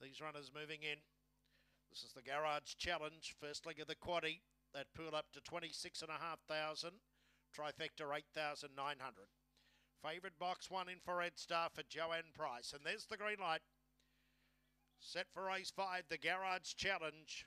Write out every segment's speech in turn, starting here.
These runners moving in. This is the Garage Challenge, first leg of the quaddy. That pool up to 26,500. Trifecta 8,900. Favourite box one infrared star for Joanne Price. And there's the green light. Set for race five, the Garage Challenge.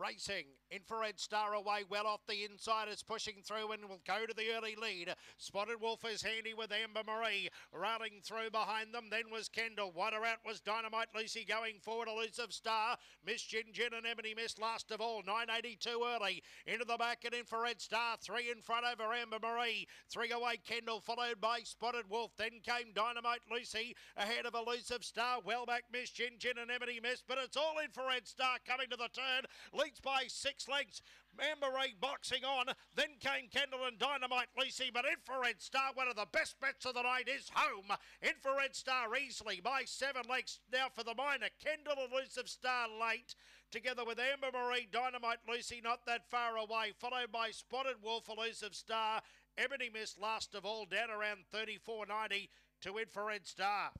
Racing, infrared star away, well off the inside, is pushing through and will go to the early lead. Spotted Wolf is handy with Amber Marie, running through behind them. Then was Kendall. Wider out was Dynamite Lucy going forward. Elusive Star, Miss Gin and Ebony Miss last of all. 982 early into the back and infrared star. Three in front over Amber Marie. Three away Kendall, followed by Spotted Wolf. Then came Dynamite Lucy ahead of Elusive Star. Well back Miss Gin and Ebony Miss, but it's all infrared star coming to the turn leads by six lengths. Amber Ray boxing on. Then came Kendall and Dynamite Lucy, but Infrared Star, one of the best bets of the night, is home. Infrared Star easily by seven lengths now for the minor. Kendall Elusive Star late, together with Amber Marie, Dynamite Lucy, not that far away, followed by Spotted Wolf Elusive Star. Ebony Miss last of all, down around 34.90 to Infrared Star.